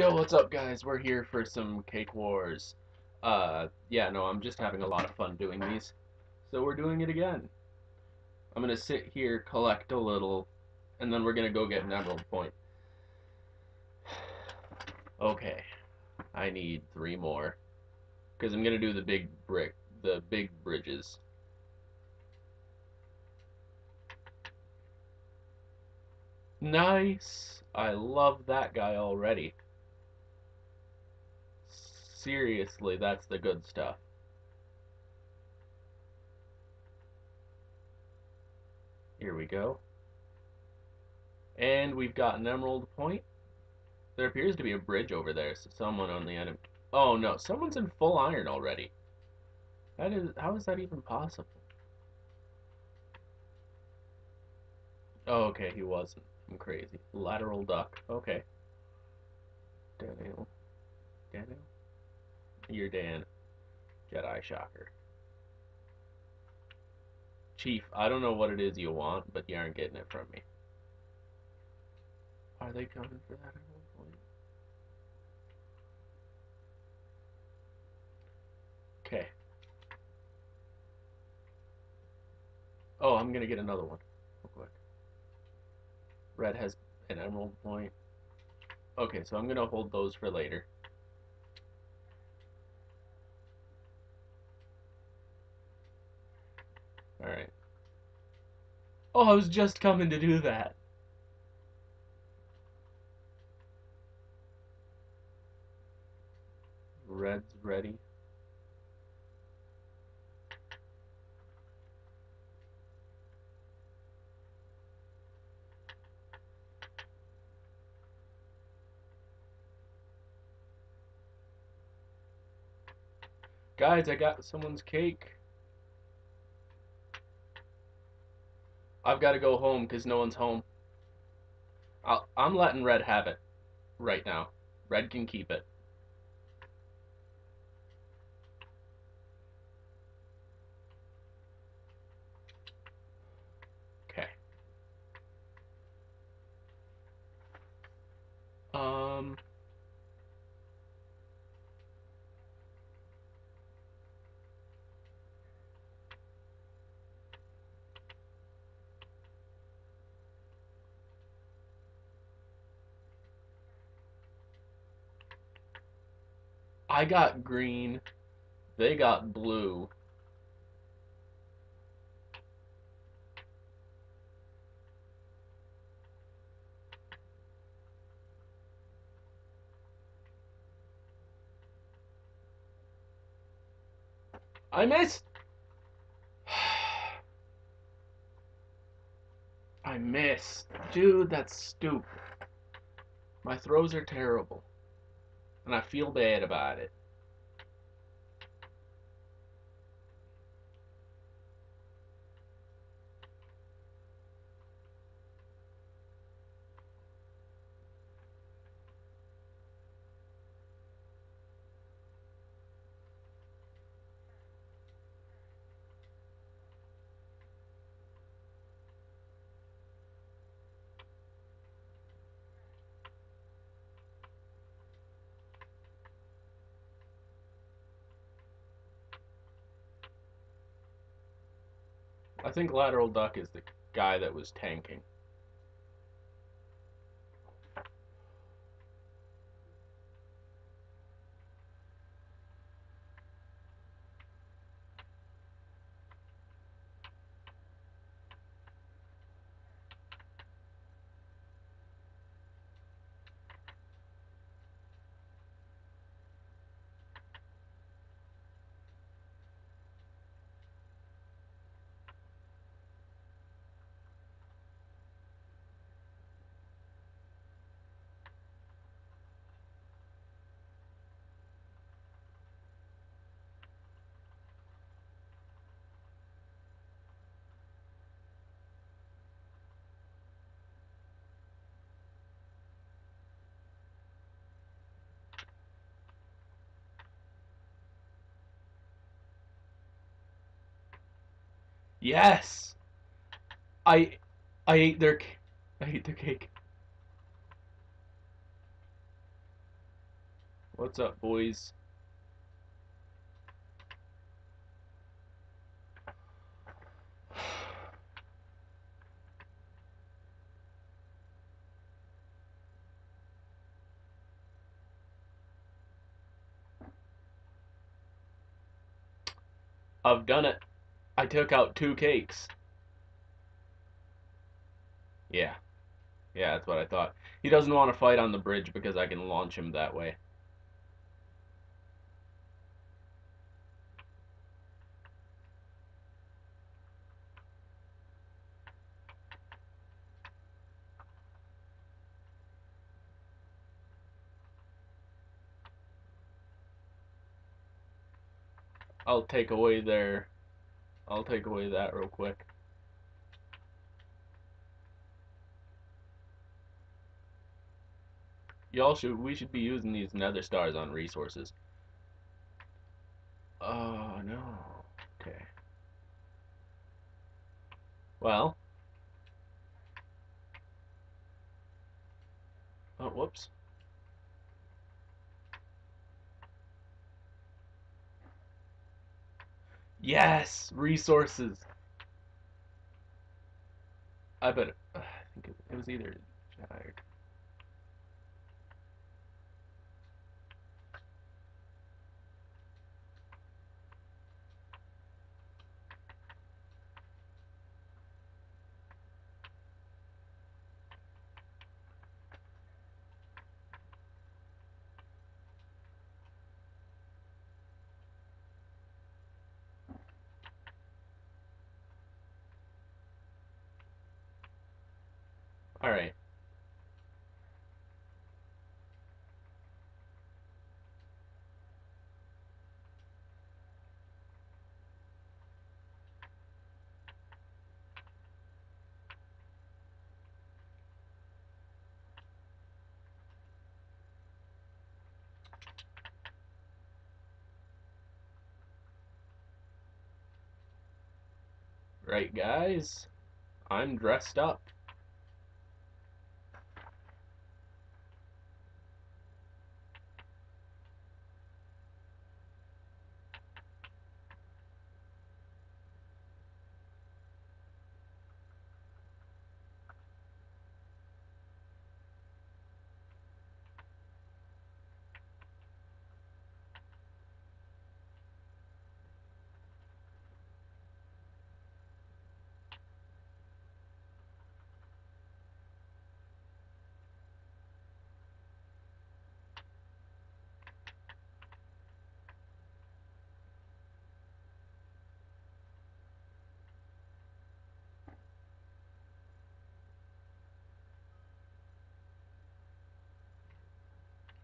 Yo, what's up guys? We're here for some Cake Wars. Uh, yeah, no, I'm just having a lot of fun doing these. So we're doing it again. I'm gonna sit here, collect a little, and then we're gonna go get an emerald point. Okay. I need three more. Because I'm gonna do the big brick, the big bridges. Nice! I love that guy already. Seriously, that's the good stuff. Here we go. And we've got an emerald point. There appears to be a bridge over there, so someone on the enemy... Oh no, someone's in full iron already. That is... How is that even possible? Oh, okay, he wasn't. I'm crazy. Lateral duck. Okay. Daniel. Daniel? You're Dan. Jedi Shocker. Chief, I don't know what it is you want, but you aren't getting it from me. Are they coming for that at one point? Okay. Oh, I'm gonna get another one. Real quick. Red has an emerald point. Okay, so I'm gonna hold those for later. Alright. Oh, I was just coming to do that. Red's ready. Guys, I got someone's cake. I've got to go home because no one's home. i am letting Red have it right now. Red can keep it. Okay. Um... I got green. They got blue. I missed! I missed. Dude, that's stupid. My throws are terrible and I feel bad about it. I think Lateral Duck is the guy that was tanking. Yes. I I ate their I ate their cake. What's up, boys? I've done it. I took out two cakes. Yeah. Yeah, that's what I thought. He doesn't want to fight on the bridge because I can launch him that way. I'll take away their I'll take away that real quick. Y'all should we should be using these nether stars on resources. Oh no. Okay. Well. Oh whoops. Yes, resources. I bet. I think it, it was either Jedi All right. Right, guys? I'm dressed up.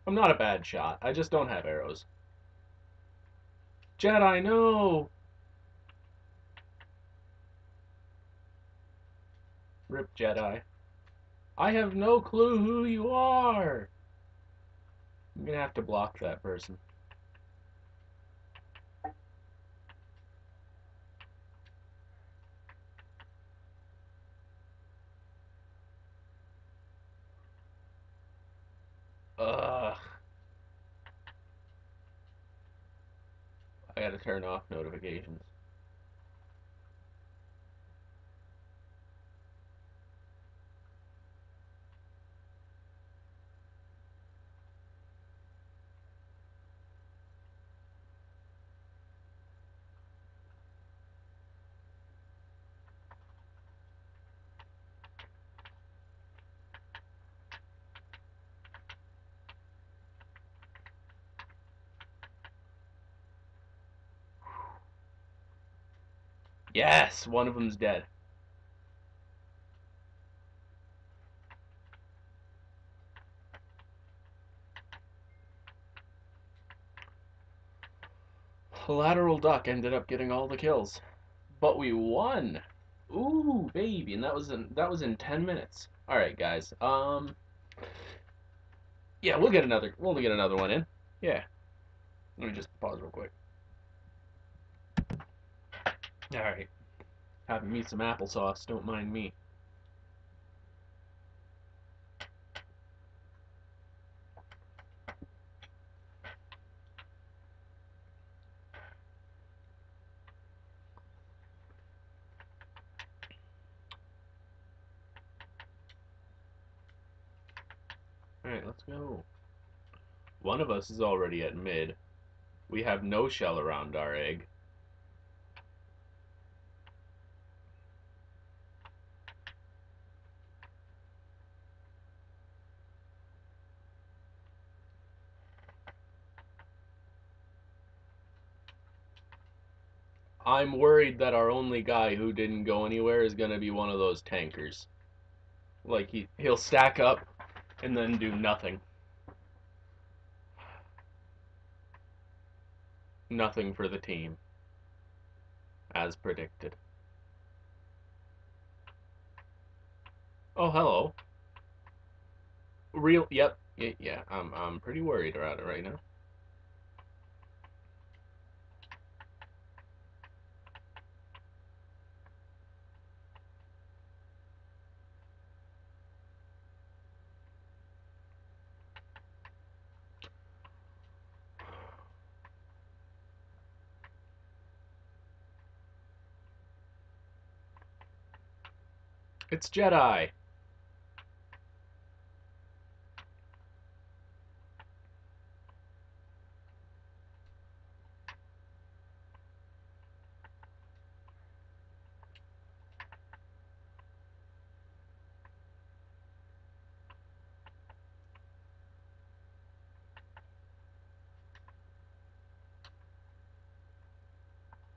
I'm not a bad shot. I just don't have arrows. Jedi, no! Rip Jedi. I have no clue who you are! I'm gonna have to block that person. Ugh. I gotta turn off notifications. Yes, one of them's dead. Lateral duck ended up getting all the kills, but we won. Ooh, baby, and that was in that was in ten minutes. All right, guys. Um, yeah, we'll get another. We'll get another one in. Yeah. Let me just pause real quick. Alright. Having me some applesauce, don't mind me. Alright, let's go. One of us is already at mid. We have no shell around our egg. I'm worried that our only guy who didn't go anywhere is going to be one of those tankers. Like, he, he'll stack up and then do nothing. Nothing for the team. As predicted. Oh, hello. Real, yep, yeah, yeah, I'm, I'm pretty worried about it right now. It's Jedi.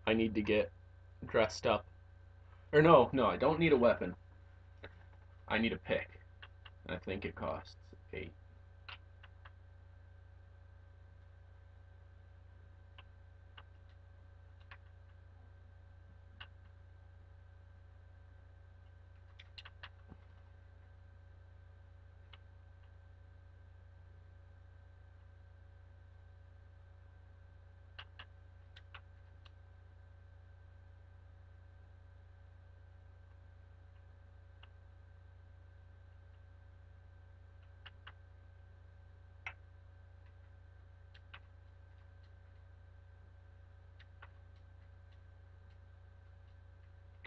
I need to get dressed up. Or no, no, I don't need a weapon. I need a pick. I think it costs eight.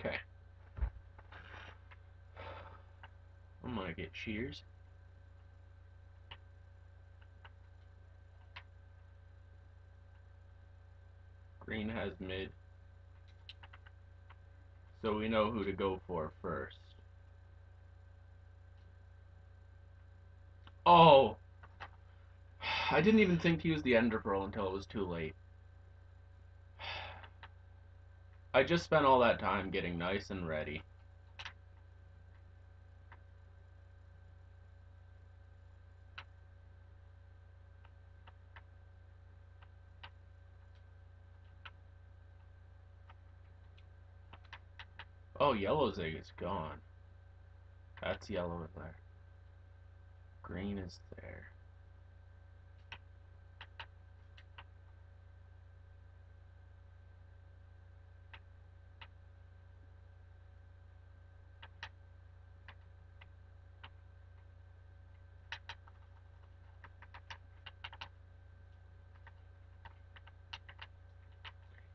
Okay. I'm gonna get shears. Green has mid. So we know who to go for first. Oh! I didn't even think to use the Ender Pearl until it was too late. I just spent all that time getting nice and ready. Oh, yellow's egg is gone. That's yellow in there. Green is there.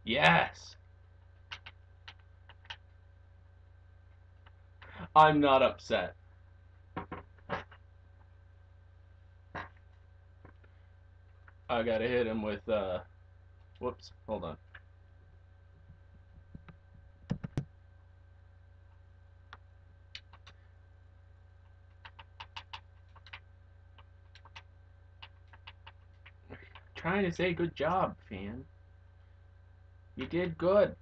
Yes! I'm not upset. I gotta hit him with, uh... Whoops, hold on. Trying to say good job, fan. You did good.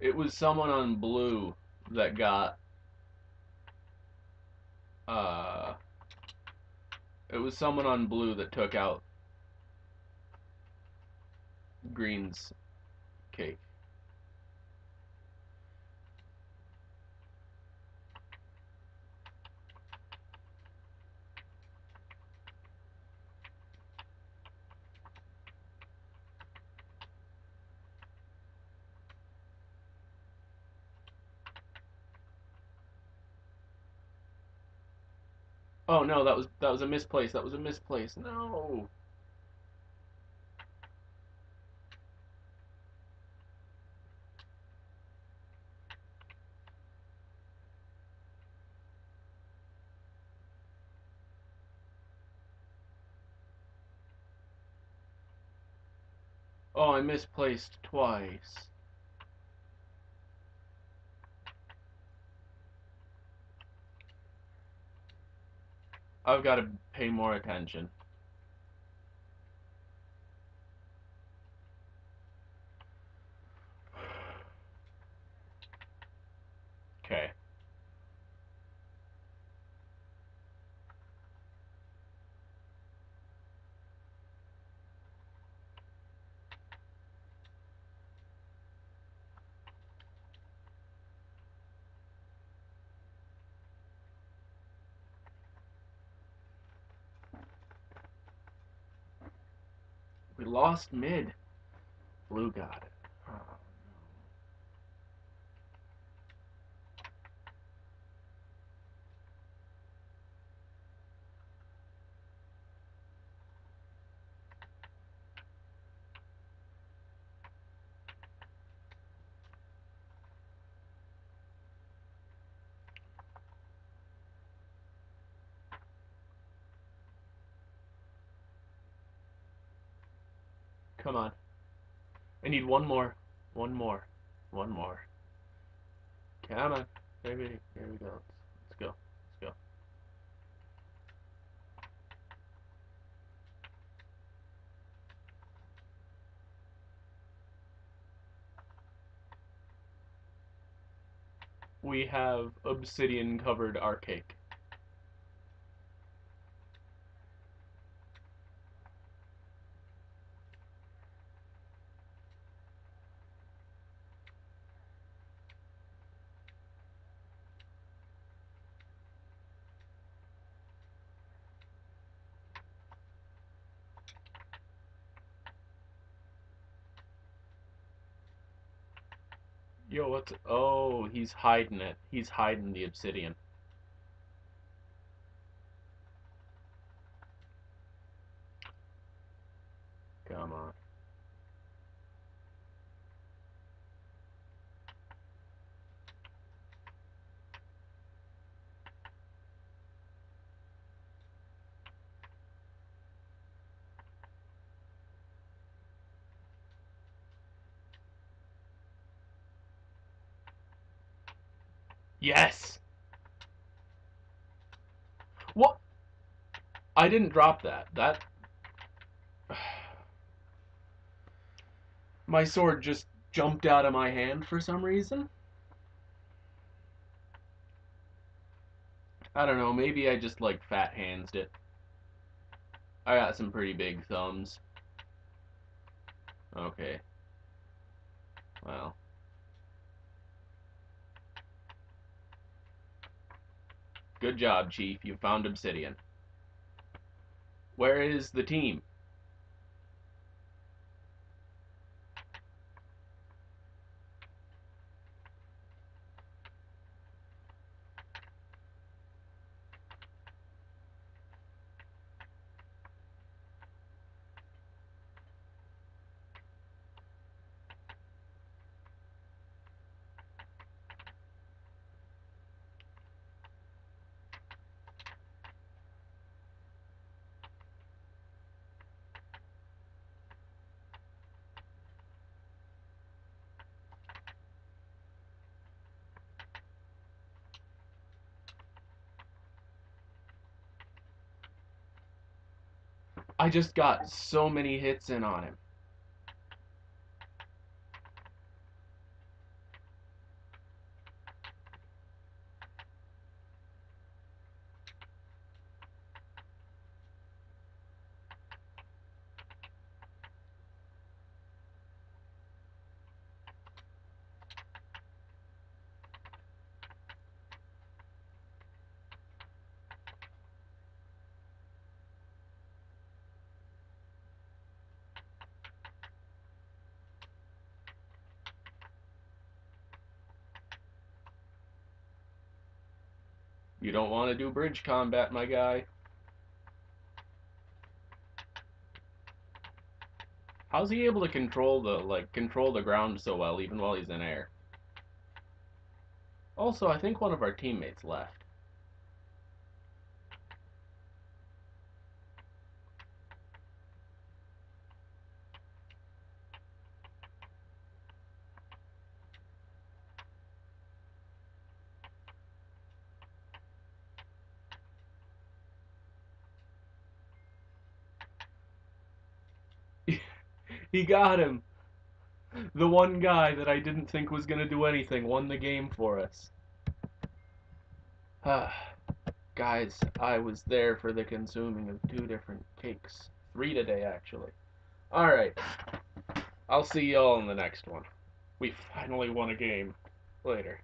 It was someone on blue that got uh it was someone on blue that took out green's cake. Oh no, that was that was a misplace. That was a misplace. No. Oh, I misplaced twice. I've got to pay more attention. Okay. We lost mid. Blue got it. Come on. I need one more. One more. One more. Come on. Maybe. Here we go. Let's go. Let's go. We have obsidian covered our cake. Yo, what's... Oh, he's hiding it. He's hiding the obsidian. Come on. Yes! What? I didn't drop that. That... My sword just jumped out of my hand for some reason. I don't know, maybe I just like fat handsed it. I got some pretty big thumbs. Okay. Well. Good job, Chief. You found obsidian. Where is the team? I just got so many hits in on him. You don't want to do bridge combat, my guy. How's he able to control the, like, control the ground so well even while he's in air? Also, I think one of our teammates left. He got him. The one guy that I didn't think was going to do anything won the game for us. Guys, I was there for the consuming of two different cakes. Three today, actually. Alright. I'll see y'all in the next one. We finally won a game. Later.